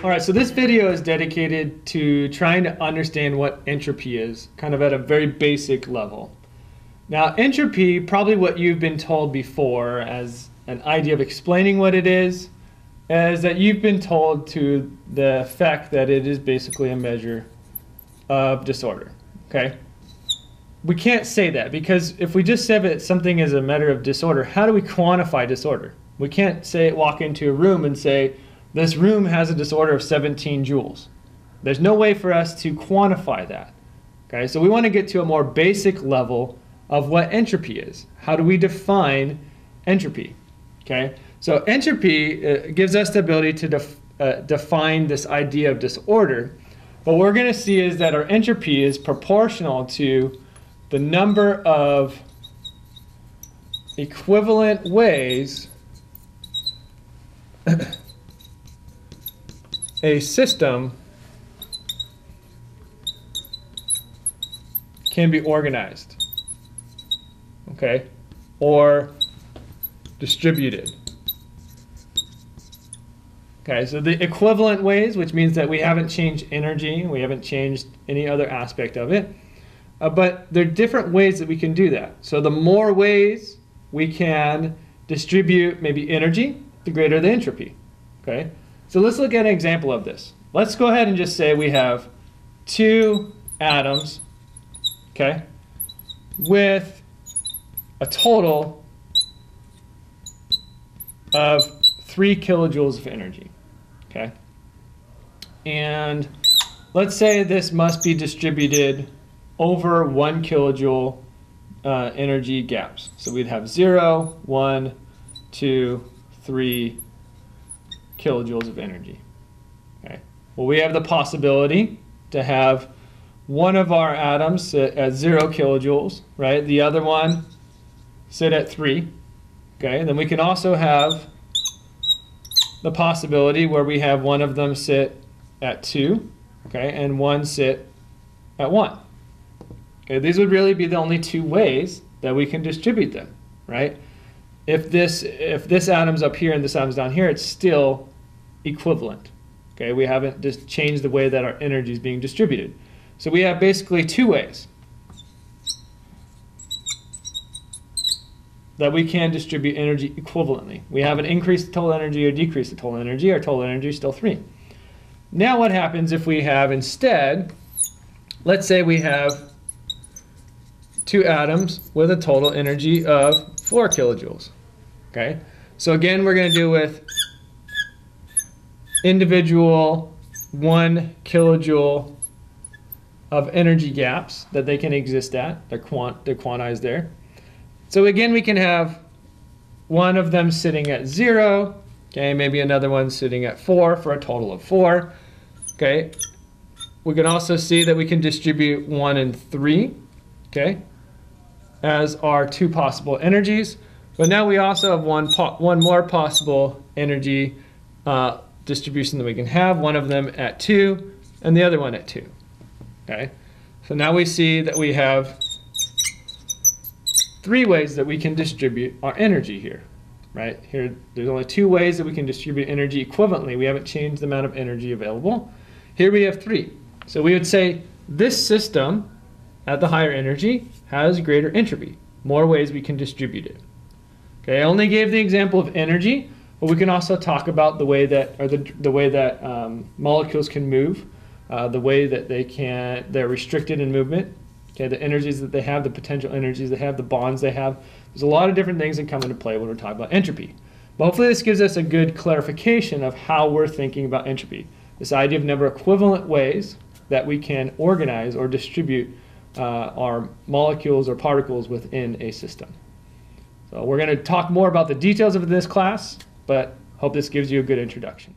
All right, so this video is dedicated to trying to understand what entropy is, kind of at a very basic level. Now, entropy, probably what you've been told before as an idea of explaining what it is, is that you've been told to the effect that it is basically a measure of disorder, okay? We can't say that because if we just say that something is a matter of disorder, how do we quantify disorder? We can't say walk into a room and say, this room has a disorder of 17 joules. There's no way for us to quantify that. Okay, so we want to get to a more basic level of what entropy is. How do we define entropy? Okay, so entropy uh, gives us the ability to def uh, define this idea of disorder. What we're going to see is that our entropy is proportional to the number of equivalent ways a system can be organized, okay, or distributed. Okay, so the equivalent ways, which means that we haven't changed energy, we haven't changed any other aspect of it, uh, but there are different ways that we can do that. So the more ways we can distribute maybe energy, the greater the entropy. Okay, so let's look at an example of this. Let's go ahead and just say we have two atoms, okay, with a total of three kilojoules of energy, okay? And let's say this must be distributed over one kilojoule uh, energy gaps. So we'd have zero, one, two, three, kilojoules of energy. Okay. Well, we have the possibility to have one of our atoms sit at zero kilojoules, right? The other one sit at three. Okay, and then we can also have the possibility where we have one of them sit at two, okay, and one sit at one. Okay, these would really be the only two ways that we can distribute them, right? If this if this atom's up here and this atom's down here, it's still equivalent. Okay, we haven't just changed the way that our energy is being distributed. So we have basically two ways that we can distribute energy equivalently. We have an increased total energy or decreased the total energy. Our total energy is still 3. Now what happens if we have instead, let's say we have two atoms with a total energy of 4 kilojoules. Okay, so again we're going to do with individual one kilojoule of energy gaps that they can exist at. They're, quant they're quantized there. So again, we can have one of them sitting at zero, okay, maybe another one sitting at four for a total of four, okay. We can also see that we can distribute one and three, okay, as our two possible energies. But now we also have one, one more possible energy uh, distribution that we can have, one of them at 2 and the other one at 2. Okay, so now we see that we have three ways that we can distribute our energy here. Right here, there's only two ways that we can distribute energy equivalently. We haven't changed the amount of energy available. Here we have three. So we would say this system at the higher energy has greater entropy. More ways we can distribute it. Okay, I only gave the example of energy but we can also talk about the way that, or the, the way that um, molecules can move, uh, the way that they can, they're restricted in movement, okay, the energies that they have, the potential energies they have, the bonds they have. There's a lot of different things that come into play when we're talking about entropy. But hopefully this gives us a good clarification of how we're thinking about entropy. This idea of number equivalent ways that we can organize or distribute uh, our molecules or particles within a system. So we're going to talk more about the details of this class but hope this gives you a good introduction.